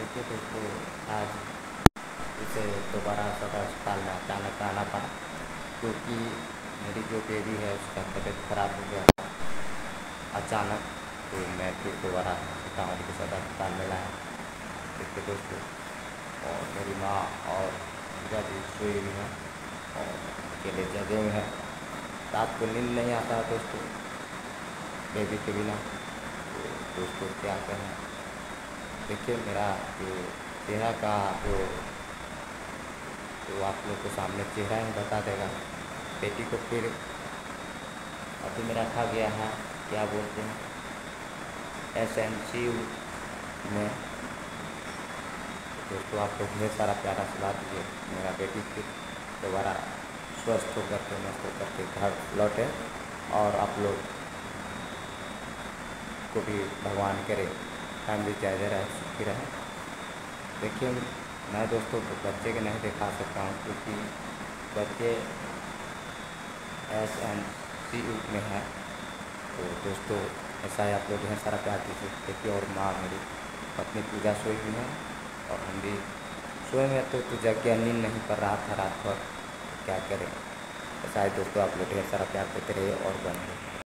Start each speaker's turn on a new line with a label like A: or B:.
A: देखिए दोस्तों आज इसे दोबारा सदर अस्पताल में अचानक आना पड़ा, क्योंकि मेरी जो बेबी है उसका तबीयत खराब हो गया। अचानक तो मैं फिर दोबारा सीतामढ़ी के सदर अस्पताल में लाया। देखिए दोस्तों, और मेरी माँ और पूजा भी सोई हुई है और अकेले जगह में है। रात को नींद नहीं आता दोस्तों, बेबी के बिना। तो दोस्तों, क्या करें देखिए, मेरा जो चेहरा का जो तो आप लोग को सामने चेहरा ही, बता देगा। बेटी को फिर अभी मेरा रखा गया है, क्या बोलते हैं? एस एम सी यू में। दोस्तों, आप लोग ढेर सारा प्यारा सलाह दीजिए मेरा बेटी फिर दोबारा स्वस्थ होकर के, मस्त होकर के घर लौटे और आप लोग को भी भगवान करे। फैमिली चाहे रहे सुखी रहे। देखिए मैं दोस्तों बच्चे के नहीं दिखा सकता हूँ, क्योंकि बच्चे एस एन सी यू में है। तो दोस्तों, ऐसा है आप लोग ढेर सारा प्यार दीजिए। देखिए और माँ मेरी पत्नी पूजा सोई हुई है और हम भी सोए में तो पूजा क्या नींद नहीं कर रहा था रात भर। क्या करें? ऐसा है दोस्तों आप लोग ढेर सारा प्यार देते रहिए और बन रहे